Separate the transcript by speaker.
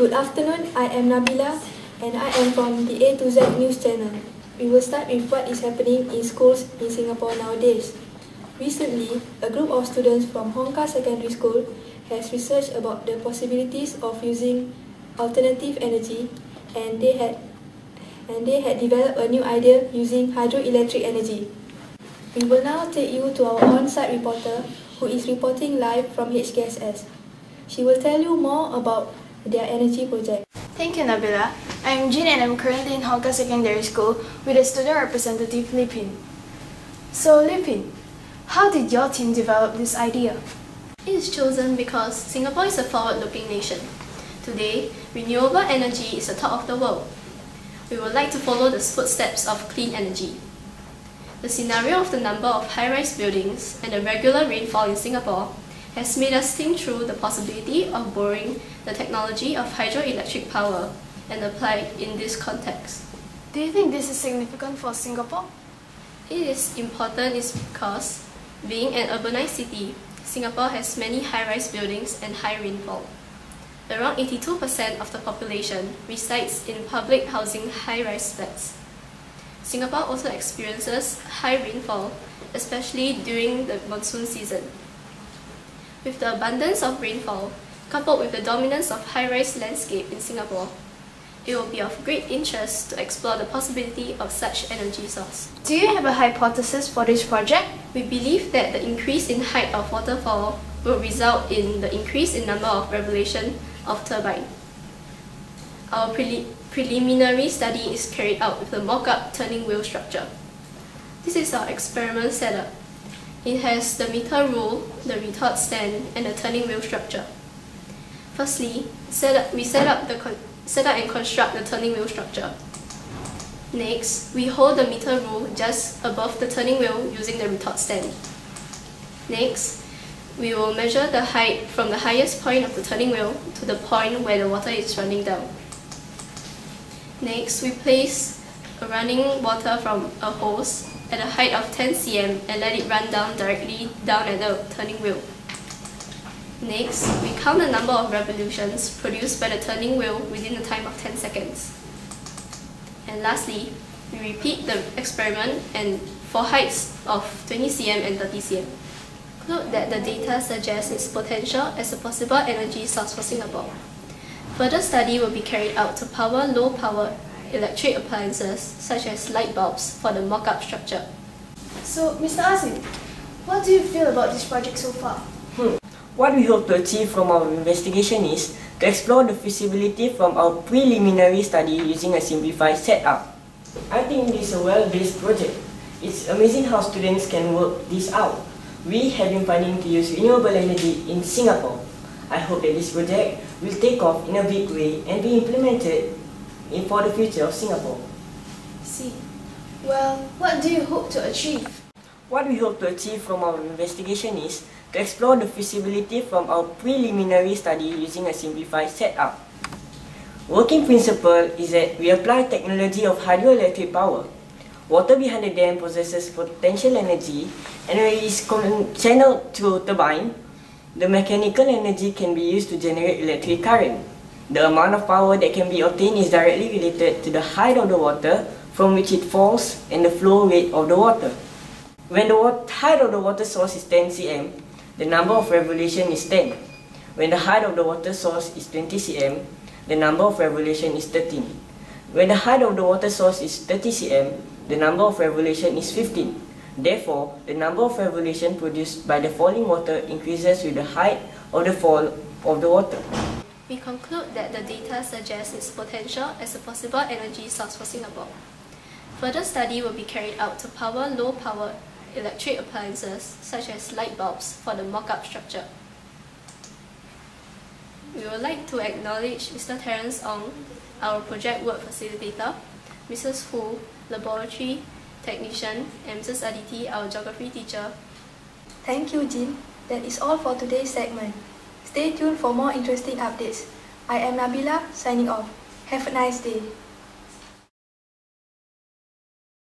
Speaker 1: Good afternoon, I am Nabila and I am from the A to Z News channel. We will start with what is happening in schools in Singapore nowadays. Recently, a group of students from Hong Kah Secondary School has researched about the possibilities of using alternative energy and they had and they had developed a new idea using hydroelectric energy. We will now take you to our on-site reporter who is reporting live from HKSS. She will tell you more about their energy project.
Speaker 2: Thank you, Nabila. I am Jean and I'm currently in Hong Kah Secondary School with a student representative, Lipin. So, Lipin, how did your team develop this idea?
Speaker 3: It is chosen because Singapore is a forward-looking nation. Today, renewable energy is the top of the world. We would like to follow the footsteps of clean energy. The scenario of the number of high-rise buildings and the regular rainfall in Singapore has made us think through the possibility of borrowing the technology of hydroelectric power and apply it in this context.
Speaker 2: Do you think this is significant for Singapore?
Speaker 3: It is important is because, being an urbanized city, Singapore has many high-rise buildings and high rainfall. Around 82% of the population resides in public housing high-rise flats. Singapore also experiences high rainfall, especially during the monsoon season. With the abundance of rainfall, coupled with the dominance of high-rise landscape in Singapore, it will be of great interest to explore the possibility of such energy source.
Speaker 2: Do you have a hypothesis for this project?
Speaker 3: We believe that the increase in height of waterfall will result in the increase in number of revolution of turbine. Our prelim preliminary study is carried out with the mock-up turning wheel structure. This is our experiment setup. It has the meter rule, the retort stand, and the turning wheel structure. Firstly, set up, we set up, the set up and construct the turning wheel structure. Next, we hold the meter rule just above the turning wheel using the retort stand. Next, we will measure the height from the highest point of the turning wheel to the point where the water is running down. Next, we place a running water from a hose at a height of 10 cm and let it run down directly down at the turning wheel. Next, we count the number of revolutions produced by the turning wheel within a time of 10 seconds. And lastly, we repeat the experiment and for heights of 20 cm and 30 cm. Note that the data suggests its potential as a possible energy source for Singapore. Further study will be carried out to power low-power electric appliances such as light bulbs for the mock-up structure.
Speaker 2: So, Mr. Azim, what do you feel about this project so far?
Speaker 4: Hmm. What we hope to achieve from our investigation is to explore the feasibility from our preliminary study using a simplified setup. I think this is a well-based project. It's amazing how students can work this out. We have been planning to use renewable energy in Singapore. I hope that this project will take off in a big way and be implemented in for the future of Singapore.
Speaker 2: See. Well, what do you hope to achieve?
Speaker 4: What we hope to achieve from our investigation is to explore the feasibility from our preliminary study using a simplified setup. Working principle is that we apply technology of hydroelectric power. Water behind the dam possesses potential energy and when it is channeled through turbine, the mechanical energy can be used to generate electric current. The amount of power that can be obtained is directly related to the height of the water from which it falls and the flow rate of the water. When the height of the water source is 10 cm, the number of revolution is 10. When the height of the water source is 20 cm, the number of revolution is 13. When the height of the water source is 30 cm, the number of revolution is 15. Therefore, the number of revolution produced by the falling water increases with the height of the fall of the water.
Speaker 3: We conclude that the data suggests its potential as a possible energy source for Singapore. Further study will be carried out to power low-power electric appliances such as light bulbs for the mock-up structure. We would like to acknowledge Mr. Terence Ong, our project work facilitator, Mrs. Hu, laboratory technician, and Mrs. Aditi, our geography teacher.
Speaker 1: Thank you, Jean. That is all for today's segment. Stay tuned for more interesting updates. I am Nabila, signing off. Have a nice day.